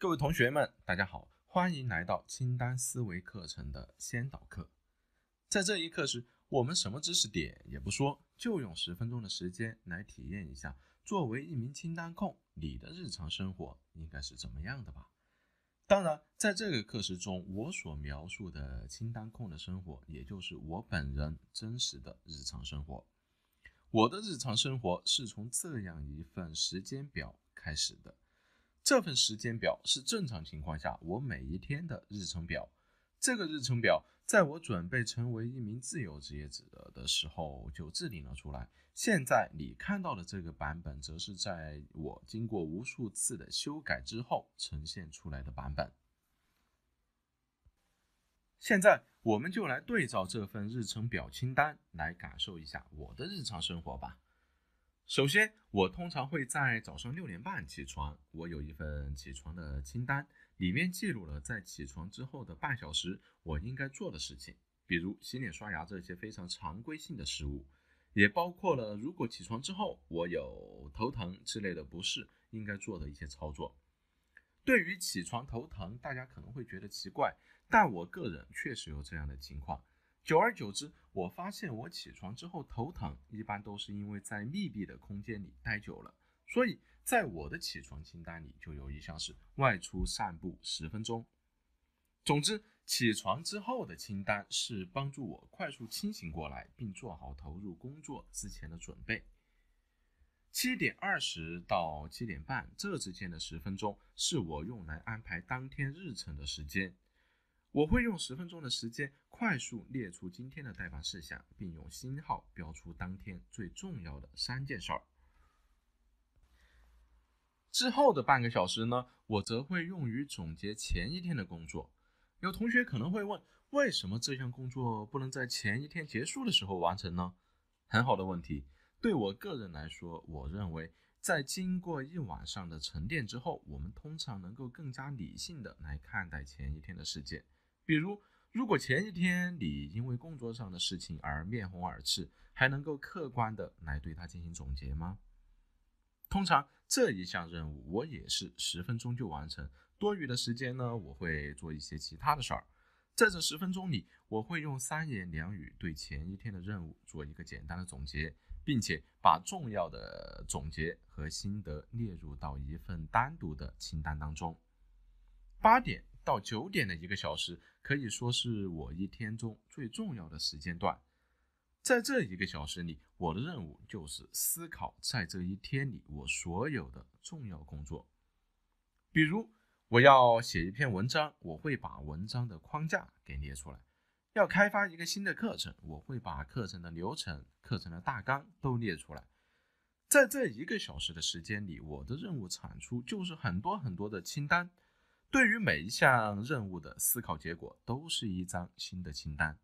各位同学们，大家好，欢迎来到清单思维课程的先导课。在这一课时，我们什么知识点也不说，就用十分钟的时间来体验一下，作为一名清单控，你的日常生活应该是怎么样的吧？当然，在这个课时中，我所描述的清单控的生活，也就是我本人真实的日常生活。我的日常生活是从这样一份时间表开始的。这份时间表是正常情况下我每一天的日程表。这个日程表在我准备成为一名自由职业者的时候就制定了出来。现在你看到的这个版本，则是在我经过无数次的修改之后呈现出来的版本。现在我们就来对照这份日程表清单，来感受一下我的日常生活吧。首先，我通常会在早上六点半起床。我有一份起床的清单，里面记录了在起床之后的半小时我应该做的事情，比如洗脸刷牙这些非常常规性的事物，也包括了如果起床之后我有头疼之类的不适，应该做的一些操作。对于起床头疼，大家可能会觉得奇怪，但我个人确实有这样的情况。久而久之，我发现我起床之后头疼，一般都是因为在密闭的空间里待久了。所以在我的起床清单里就有一项是外出散步十分钟。总之，起床之后的清单是帮助我快速清醒过来，并做好投入工作之前的准备。七点二十到七点半这之间的十分钟是我用来安排当天日程的时间。我会用十分钟的时间快速列出今天的待办事项，并用星号标出当天最重要的三件事儿。之后的半个小时呢，我则会用于总结前一天的工作。有同学可能会问，为什么这项工作不能在前一天结束的时候完成呢？很好的问题。对我个人来说，我认为在经过一晚上的沉淀之后，我们通常能够更加理性的来看待前一天的事件。比如，如果前一天你因为工作上的事情而面红耳赤，还能够客观的来对它进行总结吗？通常这一项任务我也是十分钟就完成，多余的时间呢，我会做一些其他的事儿。在这十分钟里，我会用三言两语对前一天的任务做一个简单的总结，并且把重要的总结和心得列入到一份单独的清单当中。八点。到九点的一个小时，可以说是我一天中最重要的时间段。在这一个小时里，我的任务就是思考在这一天里我所有的重要工作。比如，我要写一篇文章，我会把文章的框架给列出来；要开发一个新的课程，我会把课程的流程、课程的大纲都列出来。在这一个小时的时间里，我的任务产出就是很多很多的清单。对于每一项任务的思考结果，都是一张新的清单。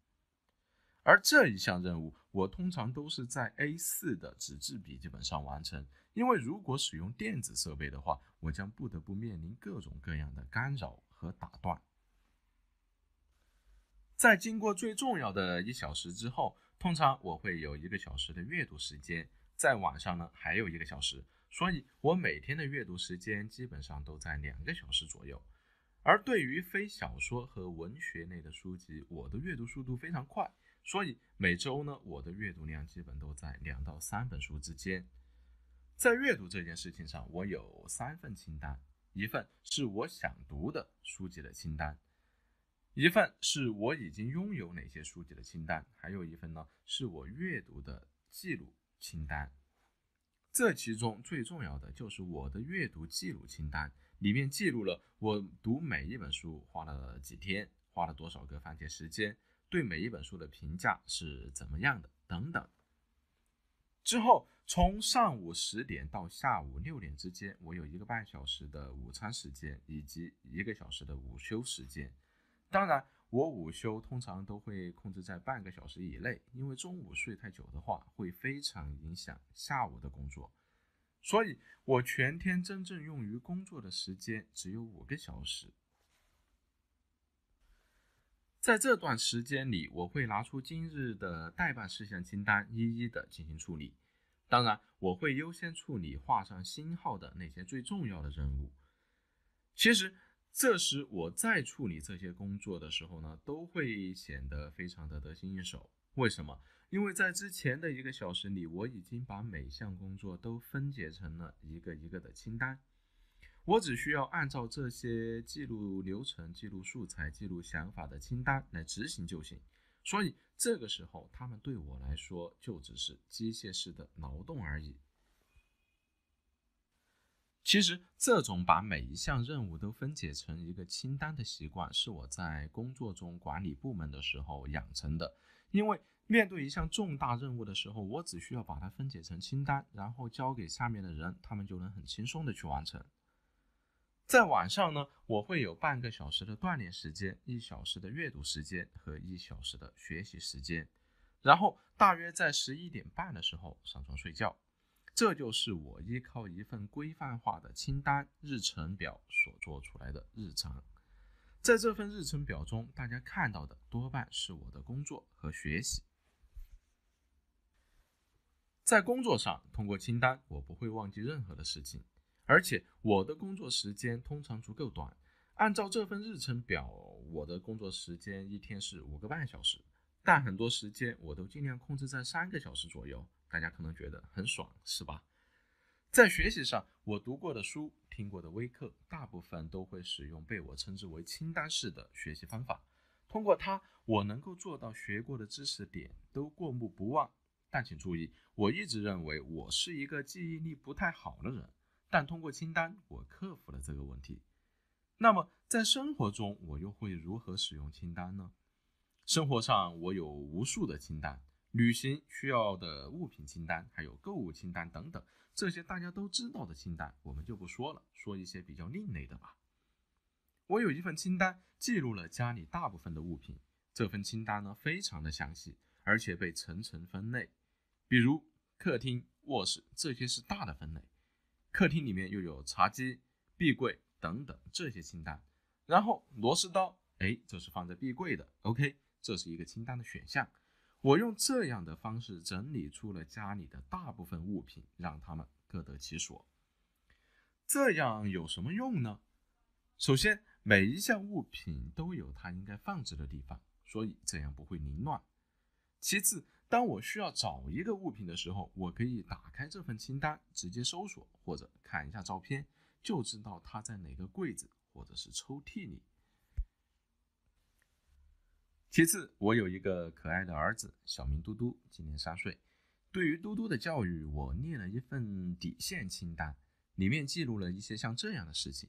而这一项任务，我通常都是在 A4 的纸质笔记本上完成，因为如果使用电子设备的话，我将不得不面临各种各样的干扰和打断。在经过最重要的一小时之后，通常我会有一个小时的阅读时间，在晚上呢还有一个小时，所以我每天的阅读时间基本上都在两个小时左右。而对于非小说和文学类的书籍，我的阅读速度非常快，所以每周呢，我的阅读量基本都在两到三本书之间。在阅读这件事情上，我有三份清单：一份是我想读的书籍的清单，一份是我已经拥有哪些书籍的清单，还有一份呢是我阅读的记录清单。这其中最重要的就是我的阅读记录清单。里面记录了我读每一本书花了几天，花了多少个番茄时间，对每一本书的评价是怎么样的等等。之后，从上午十点到下午六点之间，我有一个半小时的午餐时间，以及一个小时的午休时间。当然，我午休通常都会控制在半个小时以内，因为中午睡太久的话，会非常影响下午的工作。所以，我全天真正用于工作的时间只有五个小时。在这段时间里，我会拿出今日的待办事项清单，一一的进行处理。当然，我会优先处理画上星号的那些最重要的任务。其实，这时我再处理这些工作的时候呢，都会显得非常的得心应手。为什么？因为在之前的一个小时里，我已经把每项工作都分解成了一个一个的清单，我只需要按照这些记录流程、记录素材、记录想法的清单来执行就行。所以这个时候，他们对我来说就只是机械式的劳动而已。其实，这种把每一项任务都分解成一个清单的习惯，是我在工作中管理部门的时候养成的，因为。面对一项重大任务的时候，我只需要把它分解成清单，然后交给下面的人，他们就能很轻松的去完成。在晚上呢，我会有半个小时的锻炼时间，一小时的阅读时间和一小时的学习时间，然后大约在十一点半的时候上床睡觉。这就是我依靠一份规范化的清单日程表所做出来的日常。在这份日程表中，大家看到的多半是我的工作和学习。在工作上，通过清单，我不会忘记任何的事情，而且我的工作时间通常足够短。按照这份日程表，我的工作时间一天是五个半小时，但很多时间我都尽量控制在三个小时左右。大家可能觉得很爽，是吧？在学习上，我读过的书、听过的微课，大部分都会使用被我称之为清单式的学习方法。通过它，我能够做到学过的知识点都过目不忘。但请注意，我一直认为我是一个记忆力不太好的人，但通过清单，我克服了这个问题。那么在生活中，我又会如何使用清单呢？生活上，我有无数的清单，旅行需要的物品清单，还有购物清单等等，这些大家都知道的清单，我们就不说了，说一些比较另类的吧。我有一份清单，记录了家里大部分的物品，这份清单呢，非常的详细，而且被层层分类。比如客厅、卧室这些是大的分类，客厅里面又有茶几、壁柜等等这些清单。然后螺丝刀，哎，这是放在壁柜的，OK，这是一个清单的选项。我用这样的方式整理出了家里的大部分物品，让它们各得其所。这样有什么用呢？首先，每一项物品都有它应该放置的地方，所以这样不会凌乱。其次，当我需要找一个物品的时候，我可以打开这份清单，直接搜索或者看一下照片，就知道它在哪个柜子或者是抽屉里。其次，我有一个可爱的儿子，小名嘟嘟，今年三岁。对于嘟嘟的教育，我列了一份底线清单，里面记录了一些像这样的事情：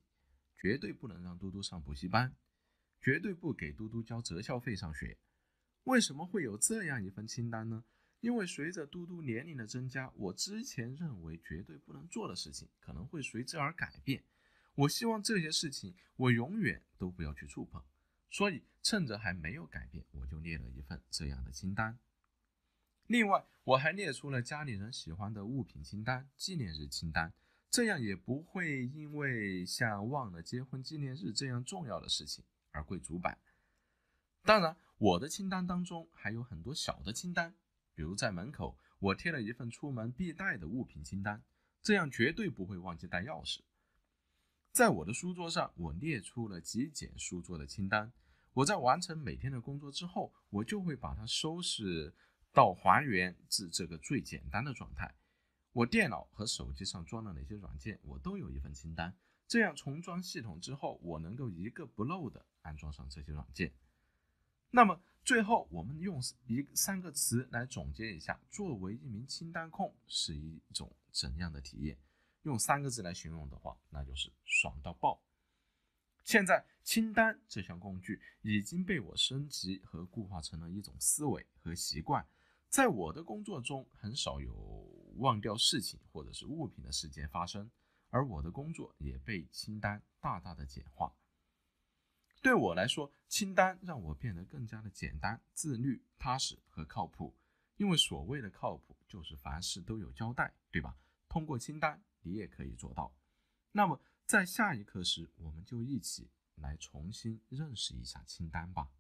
绝对不能让嘟嘟上补习班，绝对不给嘟嘟交择校费上学。为什么会有这样一份清单呢？因为随着嘟嘟年龄的增加，我之前认为绝对不能做的事情可能会随之而改变。我希望这些事情我永远都不要去触碰，所以趁着还没有改变，我就列了一份这样的清单。另外，我还列出了家里人喜欢的物品清单、纪念日清单，这样也不会因为像忘了结婚纪念日这样重要的事情而跪主板。当然。我的清单当中还有很多小的清单，比如在门口我贴了一份出门必带的物品清单，这样绝对不会忘记带钥匙。在我的书桌上，我列出了极简书桌的清单。我在完成每天的工作之后，我就会把它收拾到还原至这个最简单的状态。我电脑和手机上装了哪些软件，我都有一份清单。这样重装系统之后，我能够一个不漏的安装上这些软件。那么最后，我们用一三个词来总结一下，作为一名清单控是一种怎样的体验？用三个字来形容的话，那就是爽到爆。现在，清单这项工具已经被我升级和固化成了一种思维和习惯，在我的工作中很少有忘掉事情或者是物品的事件发生，而我的工作也被清单大大的简化。对我来说，清单让我变得更加的简单、自律、踏实和靠谱。因为所谓的靠谱，就是凡事都有交代，对吧？通过清单，你也可以做到。那么，在下一课时，我们就一起来重新认识一下清单吧。